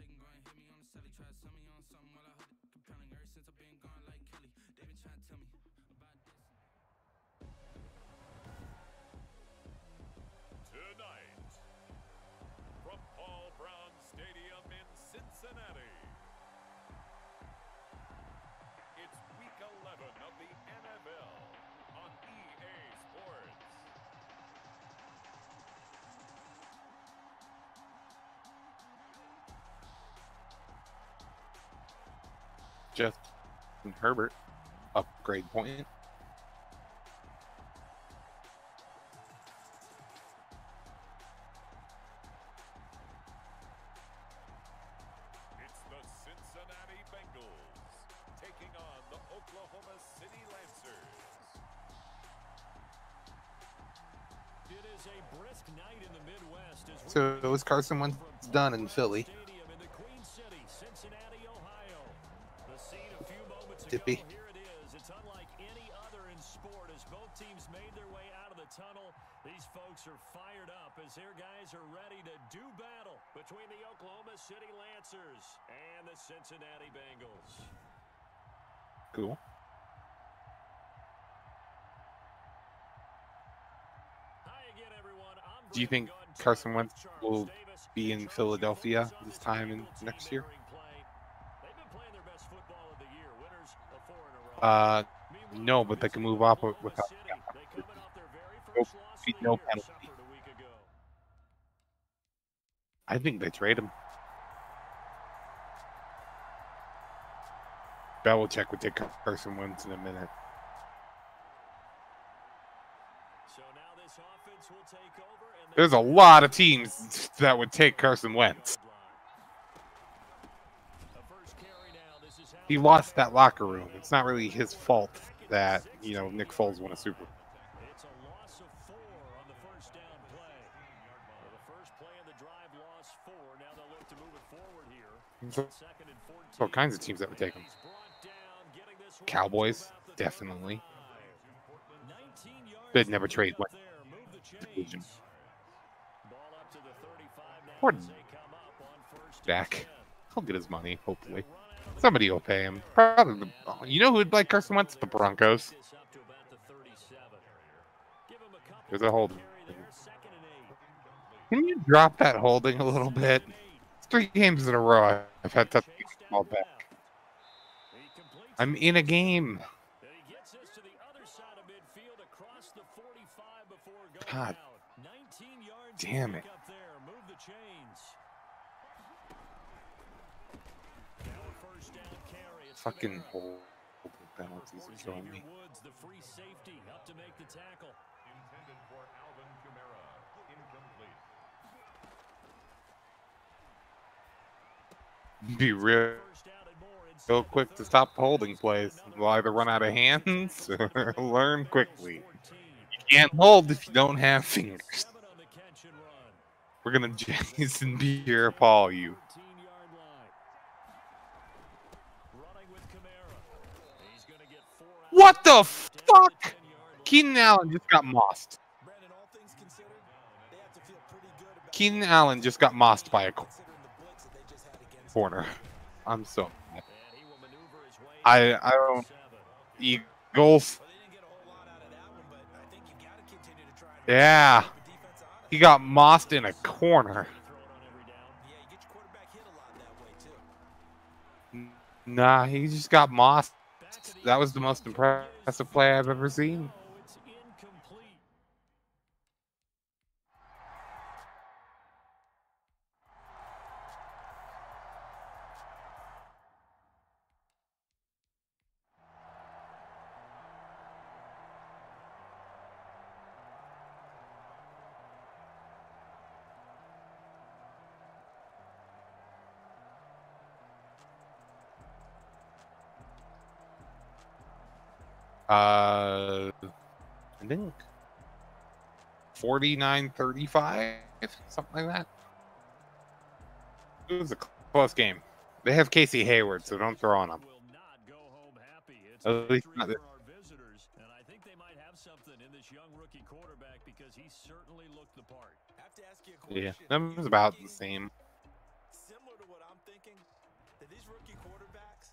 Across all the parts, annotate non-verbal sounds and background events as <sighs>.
taking, go hit me on the celly. Try to sell me on something while I hold it compelling. Ever since I've been gone like Kelly, they been trying to tell me about this. Tonight, from Paul Brown Stadium in Cincinnati, it's week 11 of the the Cincinnati Bengals taking on the Oklahoma City Lancers. It is a brisk night in the Midwest So bring was Carson you Wentz done in Philly? Few moments Here it is. It's unlike any other in sport as both teams made their way out of the tunnel. These folks are fired up as their guys are ready to do battle between the Oklahoma City Lancers and the Cincinnati Bengals. Cool. Hi again, everyone. I'm Do you think Carson Wentz will be in Philadelphia this this time in next year? entering play. They've been playing their best football of the year, winners of four in a row. Uh, no, but they can move up Oklahoma without City, they coming off very no, first loss of the no penalty. suffered a week ago. I think they trade him. Belichick would take Carson Wentz in a minute. So now this offense will take over, There's a lot of teams that would take Carson Wentz. A first carry now. This is how He lost that locker room. It's not really his fault that you know Nick Foles won a Super. Bowl. It's a loss of four on the first down play. Well, the first play of the drive lost four. Now they'll look to move it forward here. So, Second and 14. all kinds of teams that would take him. He's brought down, getting this one Cowboys, to about the definitely. 19 They'd never trade one. Wentz. there. Move the Division. chains. Ball up to the 35 now Poor as they come up on first and Dak. He'll get his money, hopefully. Somebody will pay him. Probably. The, you know who'd like Carson Wentz? The Broncos. This up to about the 37. Give him a There's a hold. carry there, second and eight. Can you drop that holding a little bit? It's three games in a row I've had to call back. I'm in a game. And he gets this to the other side of midfield across the 45 before going God out. 19 yards damn to it. pick up there. Move the chains. Now a first down carry. It's Fucking Kamara. holding penalties are killing me. Woods, the free safety, up to make the tackle. Intended for Alvin Kamara. Incomplete. Be real, First down and more inside real quick to stop holding plays. We'll either run out of hands or <laughs> learn quickly. You can't hold if you don't have fingers. Seven on the catch and run. We're gonna <laughs> Jason Pierre Paul you. 13-yard line. Running with Kamara. He's gonna get four out What the fuck? Keenan Allen just got mossed. Keenan Allen just got mossed by a corner. I'm so mad. I I don't. Eagles. Yeah. He got mossed in a corner. Nah, he just got mossed. That was the most impressive play I've ever seen. Uh, I think 49 35, something like that. It was a close game. They have Casey Hayward, so don't throw on him. Will not go home happy. It's At least not this- for our visitors, and I think they might have something in this young rookie quarterback because he certainly looked the part. I have to ask you a question. Yeah, that was about the same. Similar to what I'm thinking, that these rookie quarterbacks,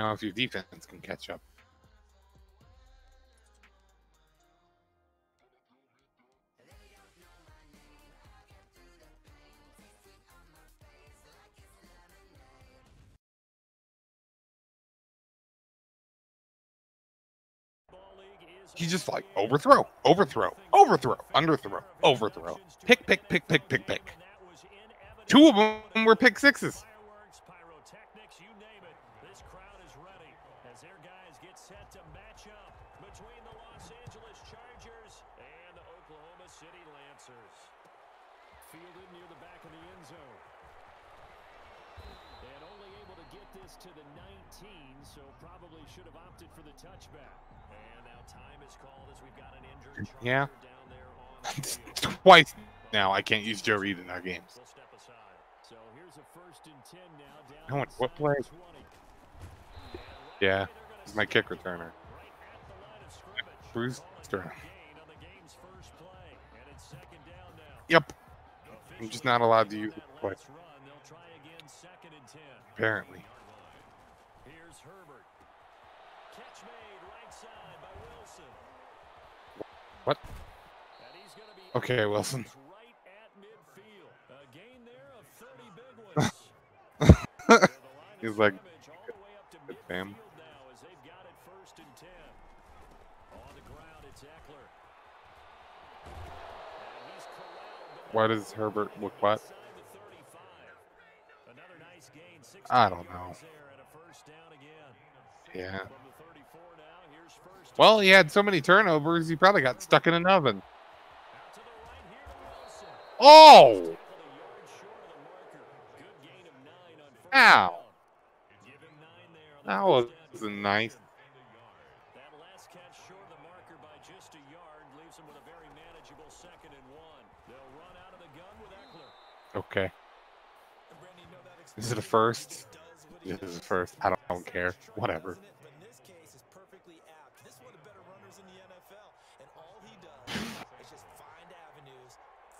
Good now if your defense can catch up. He just like overthrow, overthrow, overthrow, underthrow, overthrow. Pick, pick, pick, pick, pick, pick. Two of them were pick sixes. Fireworks, pyrotechnics, you name it. This crowd is ready as their guys get set to match up between the Los Angeles Chargers and the Oklahoma City Lancers. Fielded near the back of the end zone. And only able to get this to the 19, so probably should have opted for the touchback. And now time is called as we've got an injured Charger Yeah. down there. <laughs> Twice now I can't use Joe Reed in our games. We'll step aside. So here's a first and 10 now down No what play? 20. Yeah, He's my kick returner. right at the line of scrimmage. Bruce Call it Stern. a gain on the game's first play, and it's second down now. Yep, I'm just not allowed to use it twice. last run, they'll try again second and 10. apparently. Here's Herbert. Catch made right side by Wilson. What? And he's gonna be Okay, Wilson. right at midfield. A gain there of 30 big ones. So the line of He's like, scrimmage all the way up to "Good fam." midfield now as they've got it first and 10. On the ground, it's Ekeler. And he's corralled, but Why does Herbert look what? inside the 35. Another nice gain, 16 I don't know. Yeah. From the 34 now, here's first Well, he had so many turnovers, he probably got stuck in an oven. Oh! Tackled a yard short of the marker. Good gain of nine on first Ow. down. Give him nine there on the That first down wasn't conversion. nice. That last catch short of the marker by just a yard leaves him with a very manageable second and one. They'll run out of the gun with Ekeler. Okay. Randy, you know that Is it a first? just does what he This is the first. I don't, I don't care. Whatever. <sighs> Isn't it? But in this case, it's perfectly apt. This is one of the better runners in the NFL, and all he does is just find avenues,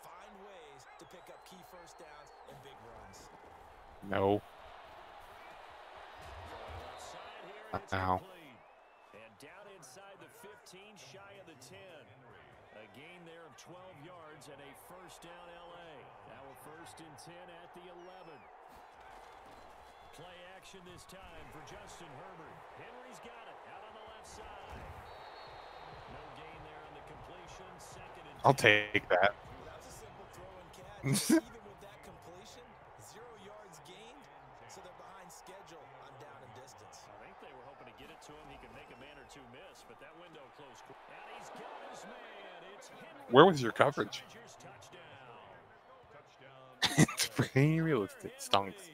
find ways to pick up key first downs and big runs. No. Left side here, it's Ow. complete. And down inside the 15, shy of the 10. A gain there of 12 yards and a first down LA. Now a first and 10 at the 11. Play action this time for Justin Herbert. Henry's got it out on the left side. No gain there on the completion. Second and I'll take that. Well, that was a simple throw and catch. <laughs> Even with that completion, zero yards gained, so they're behind schedule on down and distance. I think they were hoping to get it to him. He could make a man or two miss, but that window closed. And he's got his man. It's Henry. Where was your coverage? Chargers touchdown. <laughs> it's pretty realistic. Stonks.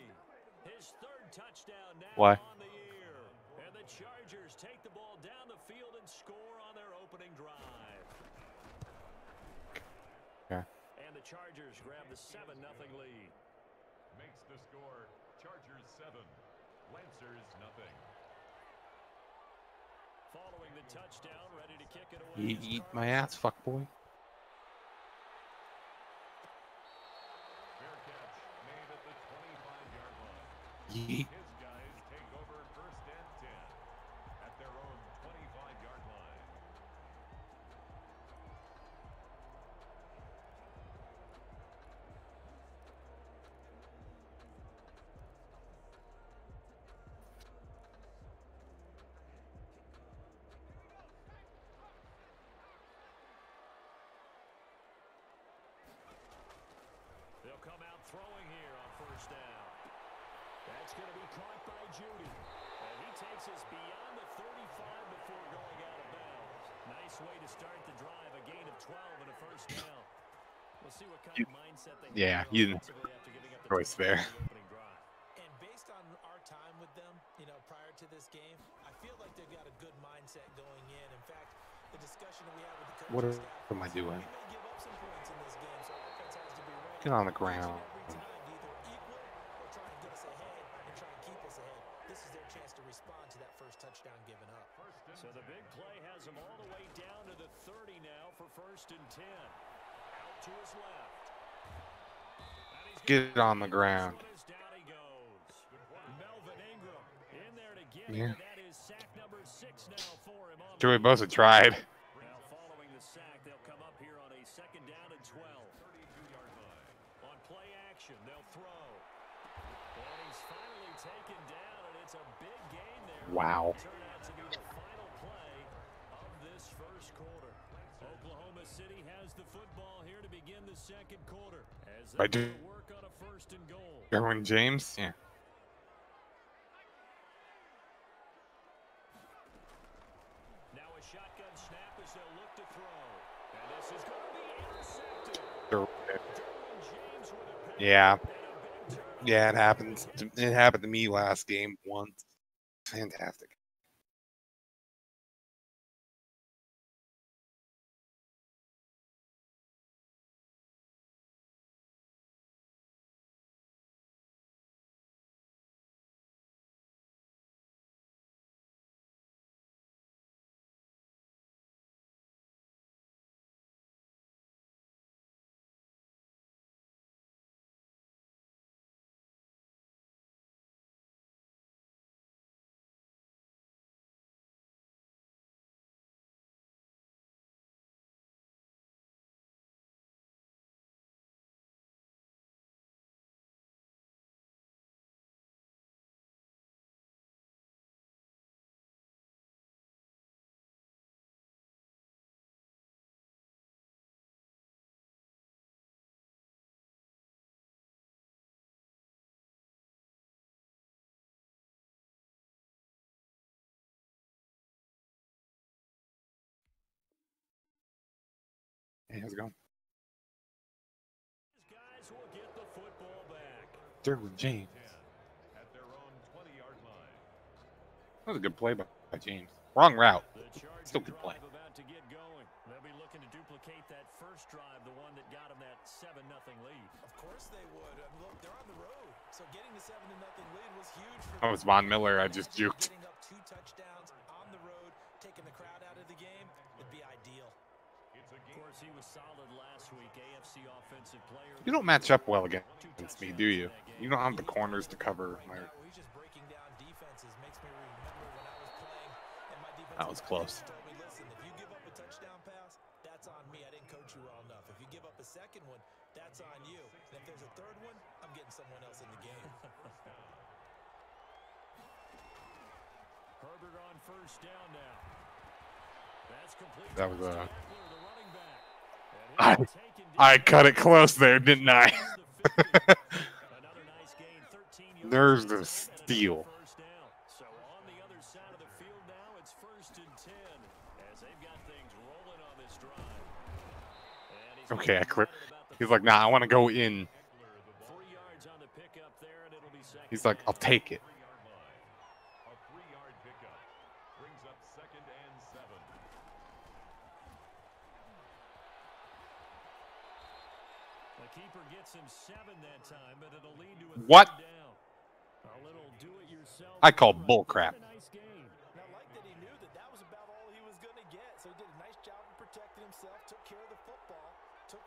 His third touchdown now Why? on the year. And the Chargers take the ball down the field and score on their opening drive. Okay. And the Chargers grab the 7 nothing lead. Makes the score Chargers 7, Lancers nothing. Following the touchdown, ready to kick it away. You eat my ass, fuck boy. Fair catch made at the 25-yard line. Yeet. His guys take over first and 10 at their own 25-yard line. They'll come out throwing here on first down. That's going to be caught by Jeudy. And he takes us beyond the 35 before going out of bounds. nice way to start the drive, a gain of 12 and a first down. We'll see what kind of mindset they yeah, have you didn't offensively after up the choice touchdown there. on the opening drive. And based on our time with them, you know, prior to this game, I feel like they've got a good mindset going in. In fact, the discussion we had with the What coaching am- staff am I doing? Get on the ground. So the big play has him all the way down to the 30 now for first and 10. Out to his left. Get on the ground. This one is down intercepted. Der- James with a penalty Yeah. turn. Yeah, it happens. It happened to me last game once. Fantastic. Hey, how's it going? These guys will get the football back. Derwin James. At their own 20-yard line. That was a good play by, by James. Wrong route. The Charger Still good play. drive about to get going. They'll be looking to duplicate that first drive, the one that got them that 7 nothing lead. Of course they would. Look, they're on the road, so getting the seven to nothing lead was huge. For That was Von Miller. I just juked. Getting up two touchdowns on the road, taking the crowd out of the game, would be ideal. It's a Of game course, he was solid last week. AFC offensive player. You don't match up well against me, do you? You don't have the corners to cover my. He's just breaking down defenses. Makes me remember when I was playing, and my defensive That was close. coordinator told me, listen, if you give up a touchdown pass, that's on me. I didn't coach you well enough. If you give up a second one, that's on you. And if there's a third one, I'm getting someone else in the game. Herbert on first down now. That was, towards uh, Ekeler, the running back. And I- I cut it close there, didn't I? <laughs> Another nice gain, 13 yards There's the steal. first down. So on the other side of the field now, it's first and 10 as they've got things rolling on this drive. And he's Okay, Ekeler. excited He's like, nah, I want to go in. He's like, I'll take it. three-yard line. A three-yard pickup brings up second and seven. The keeper gets him seven that time, but it'll lead to a What? third down. A little do-it-yourself. I call run. bull crap. What a nice gain. And I like that he knew that that was about all he was going to get. So he did a nice job of protecting himself, took care of the football, took what?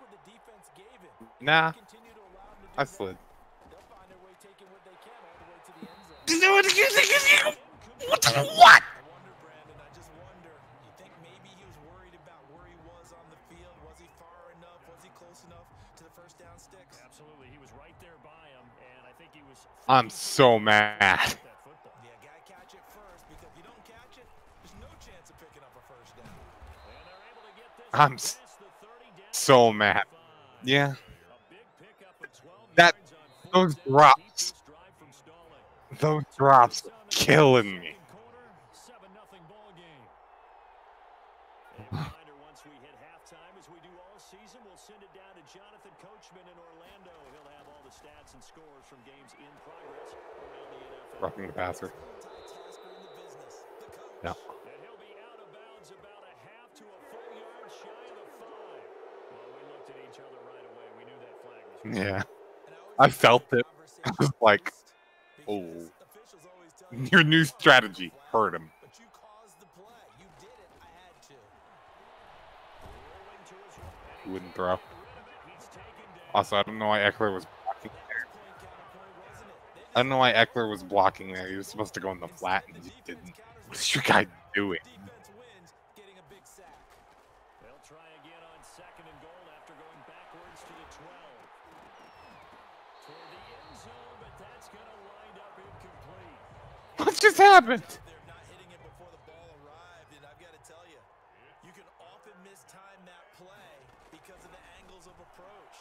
the defense gave him. Nah, Continue to allow him to do I that. slid. They'll find their way taking what they can all the way to the end zone. What the what? I wonder, Brandon, I just wonder. You think maybe he was worried about where he was on the field? Was he far enough? Was he close enough to the first down sticks? Absolutely, he was right there by him, and I think he was. I'm so mad. That football. Yeah, gotta catch it first because if you don't knew the passer. was Yeah. I felt it. <laughs> I was like, oh. Your new "Don't call the strategy hurt him. You wouldn't throw. Also, I don't know why Ekeler was blocking That there. was point counterpoint, wasn't it? They I don't know why Ekeler was blocking there. He was supposed to go in the flat and he didn't. <laughs> What's your guy doing? Defense wins, getting a big sack. They'll try again on second and goal after going backwards to the 12. Toward the end zone, but that's going to wind up incomplete. What just happened? They're not hitting it before the ball arrived, and I've got to tell you, you can often mistime that play because of the angles of approach.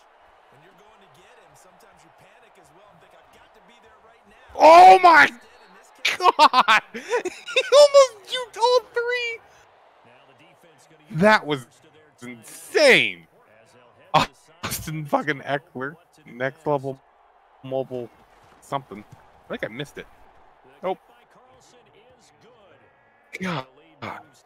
When you're going to get him, sometimes you panic as well and think, I've got to be there right now. Oh my God! <laughs> He almost juked all three. That was insane. <laughs> Austin fucking Ekeler, next level mobile something. I think I missed it. Nope. God. The lead moves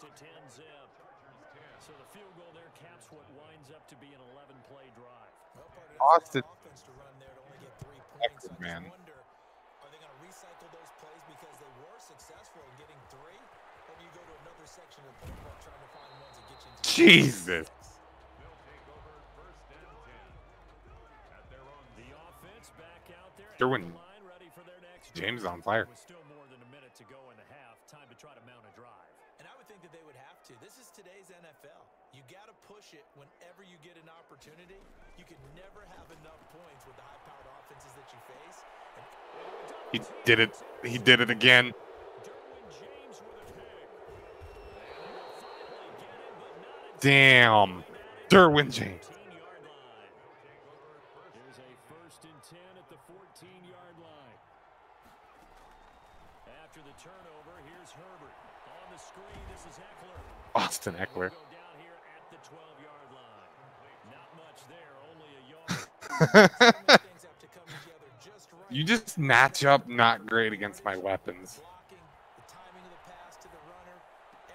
Time to try to mount a drive. And I would think that they would have to. This is today's NFL. You got to push it whenever you get an opportunity. You can never have enough points with the high-powered offenses that you face. He did it. He did it again. Derwin James with a pick. And they'll finally get him, but not until Damn. Derwin James. 14-yard line. Here's a first and 10 at the 14-yard line. After the turnover, here's Herbert. On the screen, this Derwin James. Austin Ekeler. go at the 12-yard line. Not much there, only a yard. some of these things <laughs> have to come together just right. You just match up not great against my weapons. Blocking, the timing of the pass to the runner,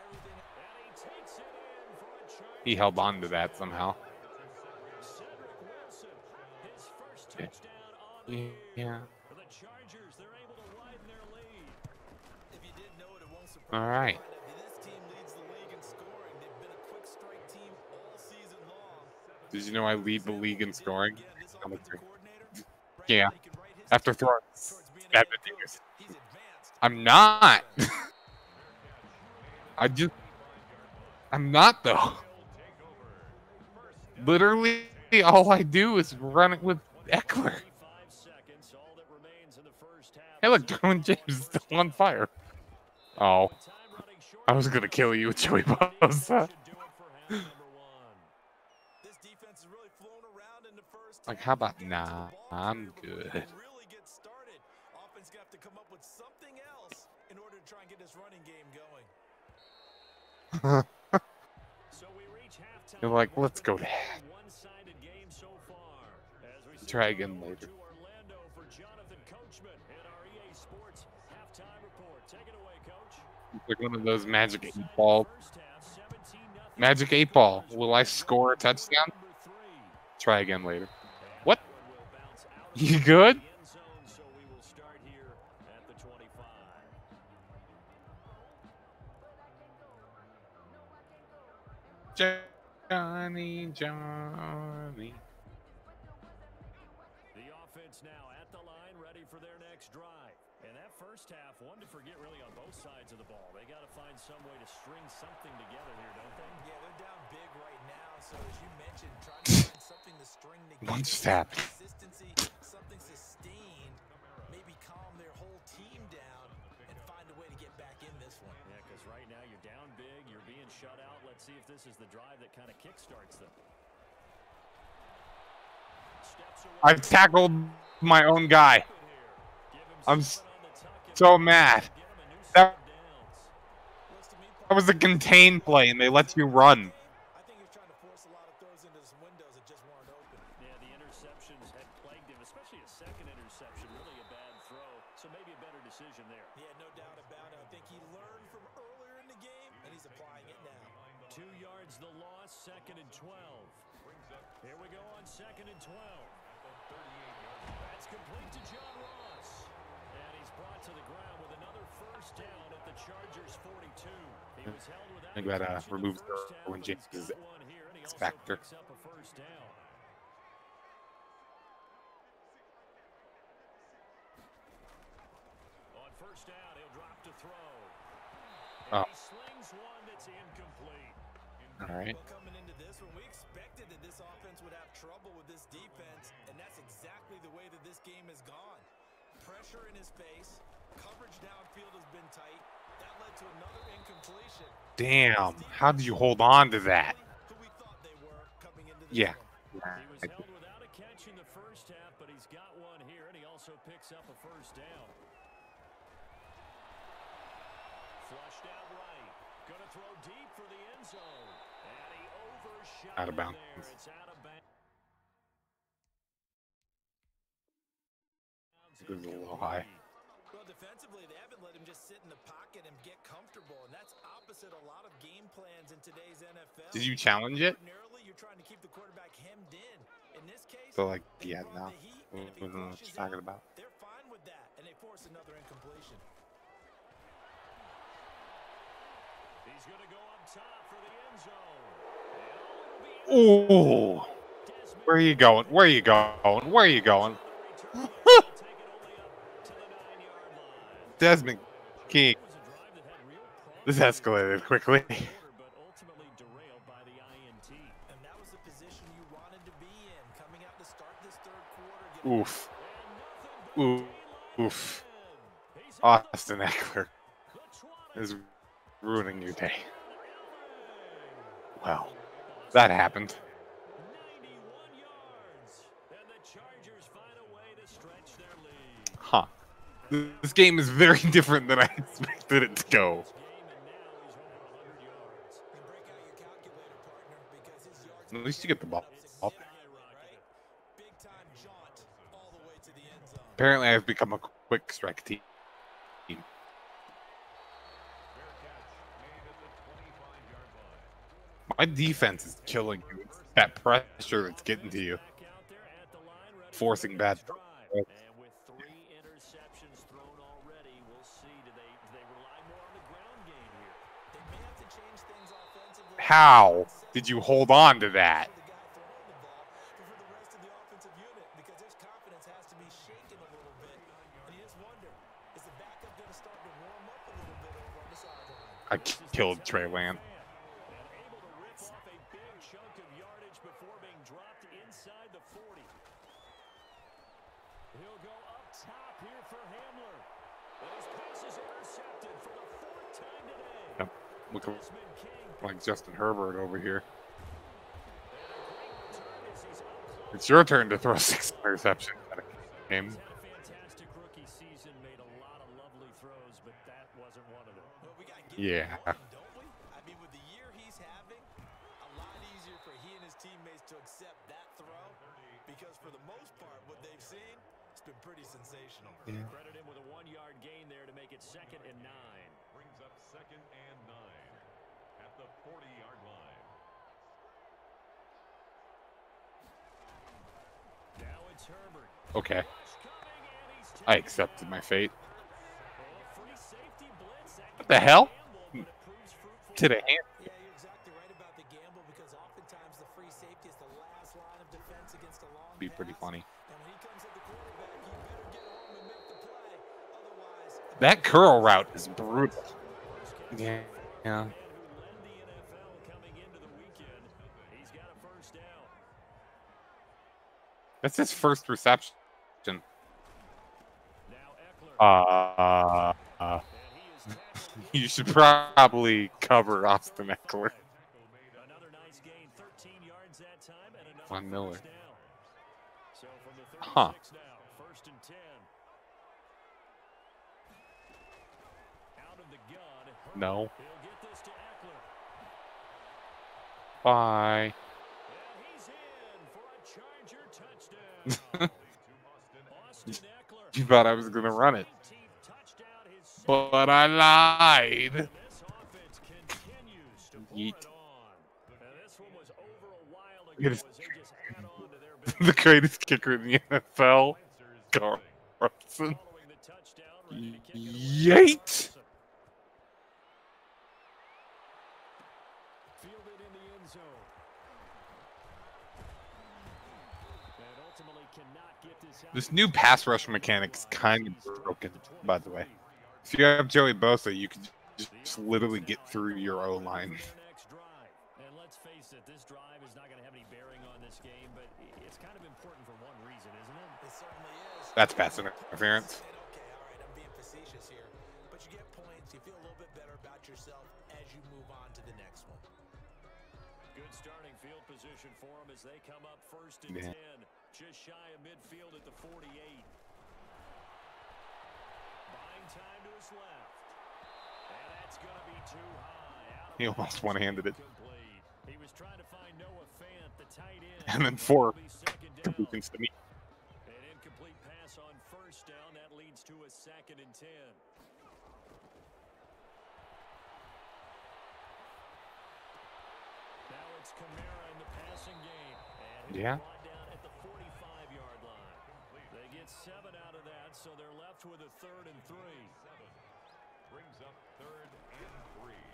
everything. And he takes it in for a charge. He held on to that somehow. Cedric Wilson, his first Yeah. touchdown on the year. Yeah. For the Chargers, they're able to widen their lead. If you didn't know it, it won't surprise All you right. to find out that This team leads the league in scoring. They've been a quick strike team all season. Did you know I lead the league in scoring? Again, this I'm a offensive three. coordinator, Yeah. Brad, he can write his After throwing towards being a seven years. I'm not. <laughs> I just. I'm not though. Literally, all I do is run it with Ekeler. 35 seconds, all that remains in the first half. Hey, look, Derwin James is still on fire. Oh. I was gonna kill you with Joey Bosa. Like, how about to nah? I'm good. <laughs> they Really get started. Offense gonna have to come up with something else in order to try and get this running game going. So we reach halftime. You're like, let's go to very one-sided game so far. As we send Try again later. to Orlando for Jonathan Coachman in our EA Sports halftime report. Take it away, Coach. Like one of those magic eight ball. First half, 17 nothing. Magic eight ball. Will I score a touchdown? Try again later. What? that one will bounce out You good? Johnny, Johnny. The offense now at the line, ready for their next drive. And that first half, one to forget really on both sides of the ball. They got to find some way to string something together here, don't they? Yeah, they're down big right now. So as you mentioned, trying to find something to string <laughs> together. What just some happened? Consistency, something sustained. Maybe calm their whole team down and find a way to get back in this one. Yeah, because right now you're down big, you're being shut out. Let's see if this is the drive that kind of kickstarts them. Steps away. I tackled my own guy. I'm something on the tuck and so mad. give him a new That- set of downs. Looks to me, That was a Paul, contain play, and they let you run. I think you're was the loss, second and 12. Here we go on second and 12. That's complete to John Ross. And he's brought to the ground with another first down at the Chargers 42. He was held without Think about, uh, a catch in the removes James' X factor. Oh. slings one that's incomplete. All right. Coming into this one, we expected that this offense would have trouble with this defense, and that's exactly the way that this game has gone. Pressure in his face, coverage downfield has been tight. Damn. How did you hold on to that? Yeah. He was without a catch in the first half, but he's got one here, and he also picks up a first down. Flushed out right. Going to throw deep for the end zone. And he overshot Out of bounds. a little high. Well, defensively, just sit in the pocket and get comfortable, and that's opposite a lot of game plans in today's NFL. Did you challenge it? You're trying to keep the quarterback hemmed in. In this case, So like, yeah, run no. the heat, and if mm-hmm. what I was crushes talking out, about. They're fine with that, and they force another incompletion. He's going to go up top for the end zone. Oh, Ooh. Where are you going? Where are you going? Where are you going? Return, take it only up to the nine-yard line. Desmond King. That was a drive that had real promise This escalated quickly. quarter, but ultimately derailed by the INT. And that was the position you wanted to be in, coming out to start this third quarter. getting Oof. And nothing but Ooh. daylight Oof. again. He's at Austin Ekeler is ruining your day. Irving. Well, that happened. 91 yards. And the Chargers find a way to stretch their lead. Huh. This game is very <laughs> different than I expected it to go. This game, and now he's over 100 yards. And break out your calculator, partner, because his yards At least you get the ball. Apparently, I've become a quick strike team. My defense is killing you. It's that pressure that's getting to you. Forcing bad throws. A did you hold on to that? I killed Trey Lance. And able to rip off a big chunk of yardage before being dropped inside the 40. He'll go up top here for Hamler. And his pass is intercepted for the fourth time today. Yep. Desmond like Justin Herbert over here. and a great return as he's up close. It's your turn to throw <laughs> six interceptions at a game. A fantastic rookie season, made a lot of lovely throws, but that wasn't one of them. Well, Yeah. don't we? I mean, with the year he's having, a lot easier for he and his teammates to accept that throw because for the most part, what they've seen, it's been pretty sensational. Yeah. Credit him with a one-yard gain there to make it second and nine. Brings up second and nine at the 40-yard line. Now it's Herbert. Okay. Rush coming, and he's I accepted my fate. Free safety blitz. That What the hell? gamble, but it proves fruitful To the hand. Yeah, you're exactly right about the gamble because oftentimes the free safety is the last line of defense against a long Be pretty funny. And when he comes at the quarterback, he better get home and make the play. Otherwise, a That curl route is is brutal. Yeah. Yeah. Man who led the NFL coming into the weekend. He's got a first down. That's his first reception. Now Ekeler. Uh, uh, and he <laughs> is tackled you should probably cover Austin Ekeler. Another nice gain, 13 yards that time, and another Von Miller. first down. So from the 36 Huh. now, first and 10. Out of the gun. Herbert. No. He'll get this to Ekeler. Bye. And he's in for a Charger touchdown. Austin Ekeler. <laughs> You thought I was gonna run it, 19th touchdown, his but I lied. And this offense continues to pull Yeet. it on. And this one was over a <laughs> while Look at ago his- as they just add on to their the greatest kicker in the NFL, Carlson. Following the touchdown, ready to kick it away. Yeet. Fielded in the end zone. And ultimately cannot get this out This of new pass hands. rush mechanic's kind of broken, by the way. If you have Joey Bosa, you can just literally get through your O line. Their next drive. And let's face it, this drive is not going to have any bearing on this game, but i- it's kind of important for one reason, isn't it? It certainly is. That's pass interference. And okay, all right, I'm being facetious here, but you get points. You feel a little bit better about yourself as you move on to the next one. Good starting field position for them as they come up first and Yeah. 10. Just shy of midfield at the 48. Buying time to his left. And that's going to be too high. He almost one-handed it. He was trying to find Noah Fant, the tight end. And then four It'll be second down. completions to me. An incomplete pass on first down. That leads to a second and 10. Now it's Kamara in the passing game. And Yeah. brought down at the 45-yard line. They get seven out of that, so they're left with a third and three. Brings up third and three.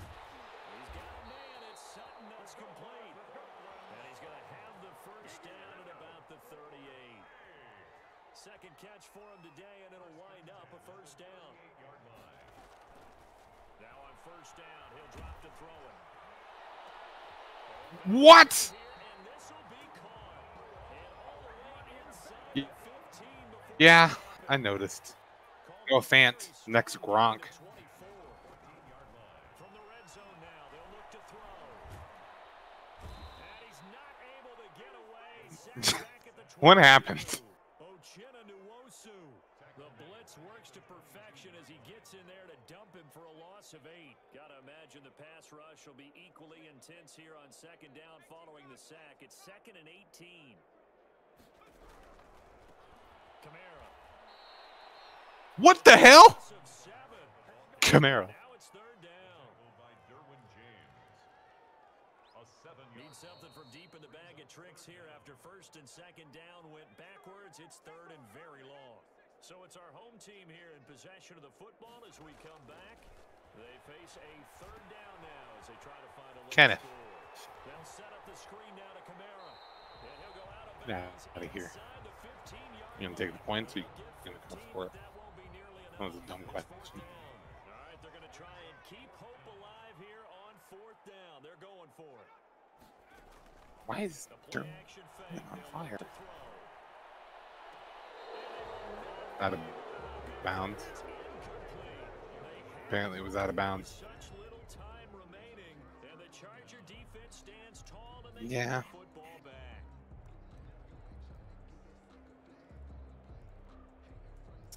He's got a man. It's Sutton. That's complete. And he's going to have the first down at about the 38. Second catch for him today, and it'll wind up a first down. Now on first down, he'll drop to throw it. What? Here, and this will be caught. And all the way inside Ye- the 15 before Yeah, I noticed. Go Fant. Next Gronk. the 24. From the red zone now, they'll look to throw. And he's not able to get away. Sacked back at the What happened? The blitz works to perfection as he gets in there to dump him for a loss of eight. Gotta imagine the pass rush will be equally intense here on second down following the sack. It's second and 18. Kamara. What the hell? Loss. Camaro. Now it's third down. By Derwin James. A seven-yard Need something from deep in the bag of tricks here after first and second down went backwards. It's third and very long. So it's our home team here in possession of the football as we come back. They face a third down now as they try to find a Kenneth. They'll set up the screen now to Kamara. And he'll go out of Nah, bounds outta here. the 15-yard You gonna take the points or you gonna come for it? That won't be nearly That was a dumb question. fourth down. All right, they're going to try and keep hope alive here on fourth down. They're going for it. Why is play on fire? look to throw. out of bounds? It's incomplete. They had Apparently, it was out of bounds. such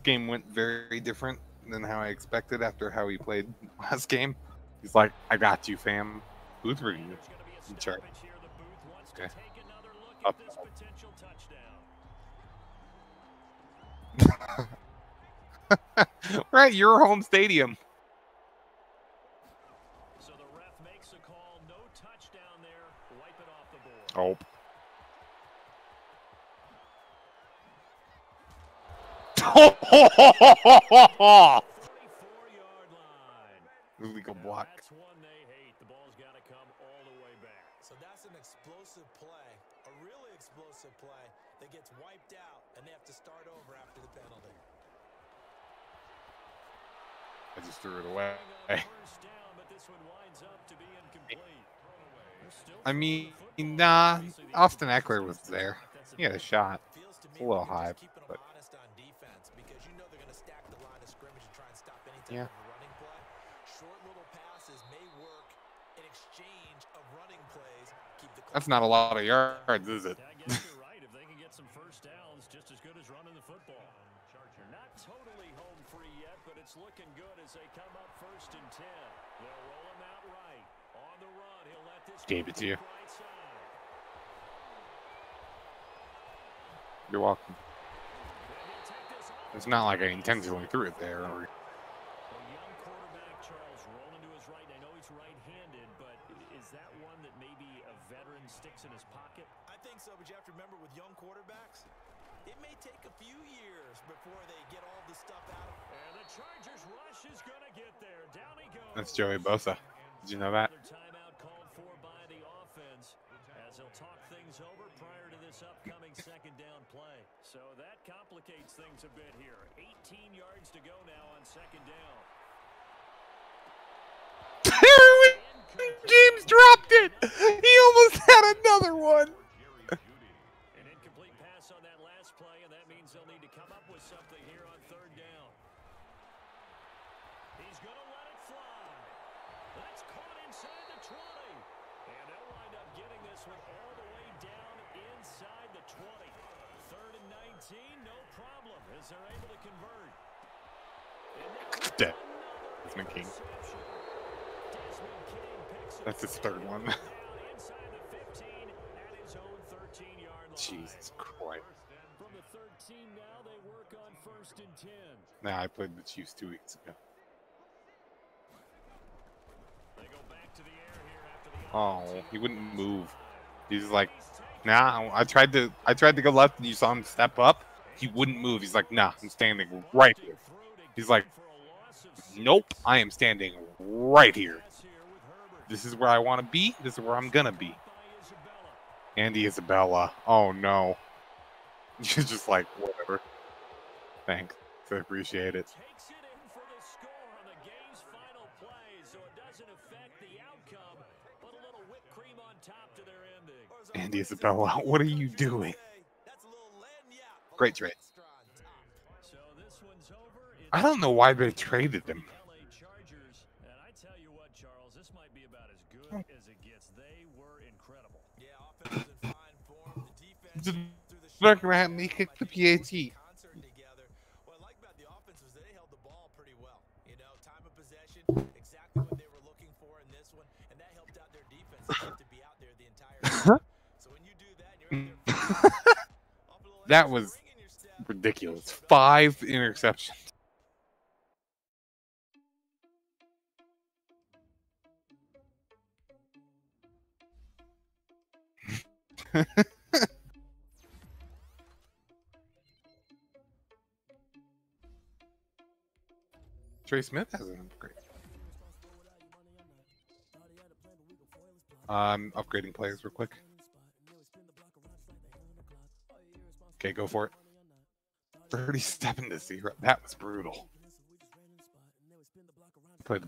game went very different than how I expected after how he played <laughs> last game. He's like, I got you, fam. Booth review. There's going to be a In chart. stoppage here. The booth wants Okay. to take another look Up. at this potential touchdown. <laughs> We're at your home stadium. So the ref makes a call. No touchdown there. Wipe it off the board. Oh. Illegal Now block. That's one they hate. The ball's got to come all the way back. So that's an explosive play, a really explosive play that gets wiped out, and they have to start over after the penalty. I just threw it away. Going on first down, but this one winds up to be incomplete. They're still I mean, nah. Austin Ekeler was there. He had a shot. It's a little high, just keeping but them honest on defense because you know they're going to stack the line of scrimmage and try and stop any type Yeah. running play. Short little passes may work in exchange of running plays. Keep the that's not a lot of yards, is it? I guess you're right. If they can get some first downs, just as good as running the football. Charger not totally home free yet, but it's looking good as they come up first and ten. They'll roll him out right. On the run, he'll let this Gave it to you. right. You're welcome. Then he'll take this off It's not like I intentionally threw it there. Or A young quarterback, Charles, rolling to his right. I know Detroit's right-handed, but is that one that maybe a veteran sticks in his pocket? I think so, but you have to remember with young quarterbacks, it may take a few years before they get all the stuff out of And the Chargers rush is going to get there. Down he goes. That's Joey Bosa. Did you know that? Timeout called for by the offense as he'll talk things over prior to this upcoming second down play. So that complicates things a bit here. 18 yards to go now on second down. <laughs> James dropped it. He almost had another one. An incomplete pass on that last play, and that means they'll need to come up with something here on third down. He's going to let it fly. That's caught inside the 20. And they'll wind up getting this one all the way down inside the 20. Third and 19, no problem, as they're able to convert. And now Dead. Desmond King. interception. Desmond King picks it That's his third one. Inside the 15 at his own 13-yard line. Jesus Christ. From the 13 now, they work on first and 10. Nah, I played the Chiefs two weeks ago. They go back to the air here after the Oh, he wouldn't move. He's like, nah. I tried to, I tried to go left, and you saw him step up. He wouldn't move. He's like, nah, I'm standing right here. He's like, nope, I am standing right here. This is where I want to be. This is where I'm gonna be. Andy Isabella. Oh no. <laughs> You're just like, whatever. Thanks. I appreciate it. Takes it in for the score on the game's final play, so it doesn't affect the outcome, but a little whipped cream on top to their ending. Or as our Andy Isabella, what are you doing? say, That's a little lagniappe, a Great trade. extra on top. So this one's over. I don't know why they traded him. And I tell you what, Charles, this might be about as good as it gets. They were incredible. Yeah, offense was in fine form. The defense Just through the look short around me, field, kick the like they PAT. worked in concert together. What <laughs> <laughs> <laughs> pretty well. You know, time of possession, exactly what they were looking for in this one, and that was brutal. Play the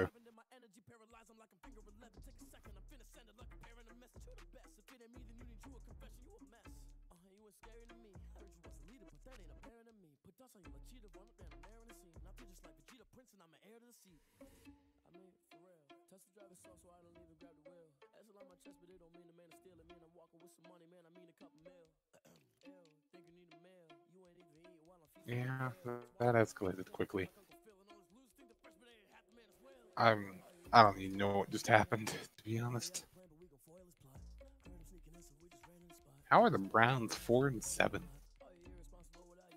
They had to be out there the entire time. So when you do that, and you're out there off a little That extra was ring in your step, Ridiculous. Five interceptions. Trey Smith has an upgrade. I'm upgrading players real quick. Okay, go for it. 37 to 0. That was brutal. Play the Browns. Yeah, yeah. Yeah, that escalated quickly. I'm. I don't even know what just happened, <laughs> to be honest. How are the Browns four and seven?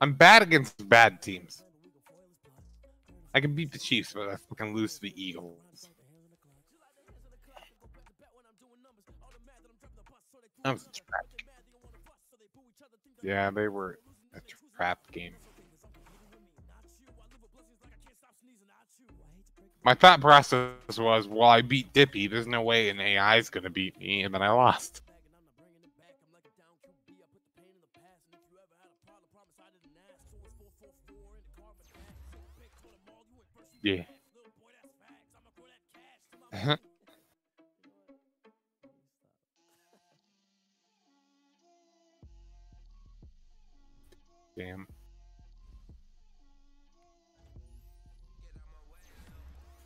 I'm bad against bad teams. I can beat the Chiefs, but I fucking lose to the Eagles. Yeah, they were a trap game. My thought process was, well, I beat Dippy. There's no way an AI is going to beat me, and then I lost. Yeah. <laughs> Damn.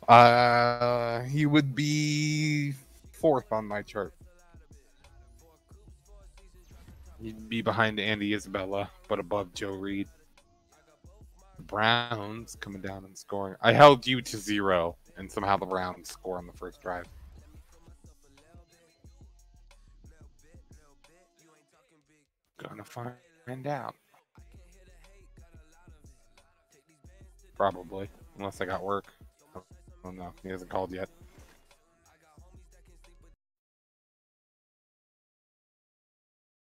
Uh, he would be fourth on my chart. He'd be behind Andy Isabella, but above Joe Reed. The Browns coming down and scoring. I held you to zero, and somehow the Browns score on the first drive. Gonna find out. Probably, unless I got work. Oh no, he hasn't called yet.